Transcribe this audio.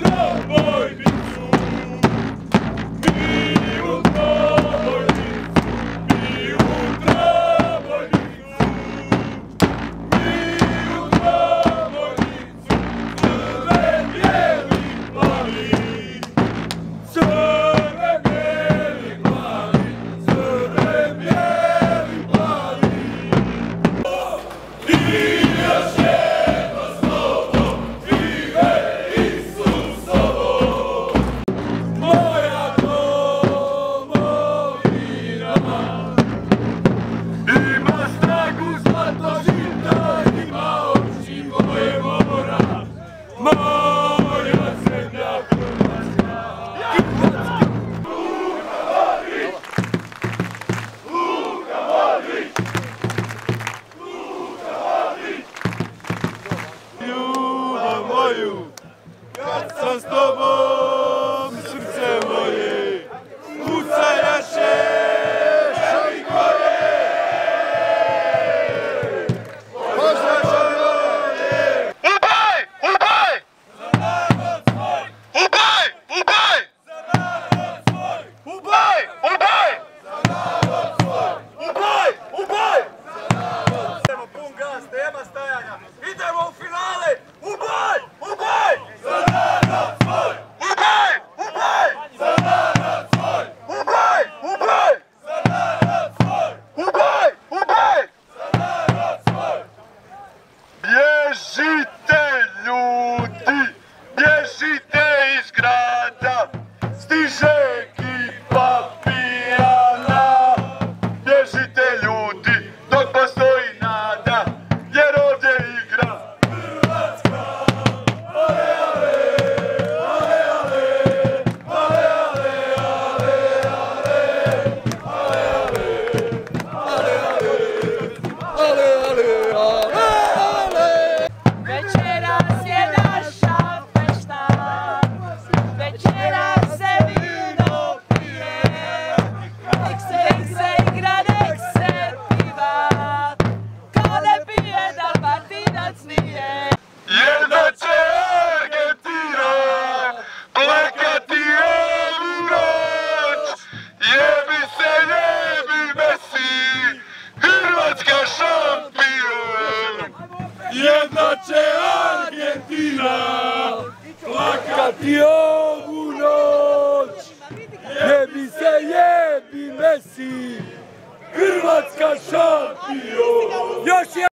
No danas tema stajanja. Idemo u finale! U boj! U boj! Za narod svoj! U boj! U boj! Za narod svoj! U boj! U boj! Za narod svoj! U boj! U boj! Za narod svoj! Bježite ljudi! Bježite iz grada! Stiže ekipa pijana! Bježite ljudi! Dok postoji Jedna će Argentina plakati ovu noć. Jebi se, jebi Messi, Hrvatska šampion. Još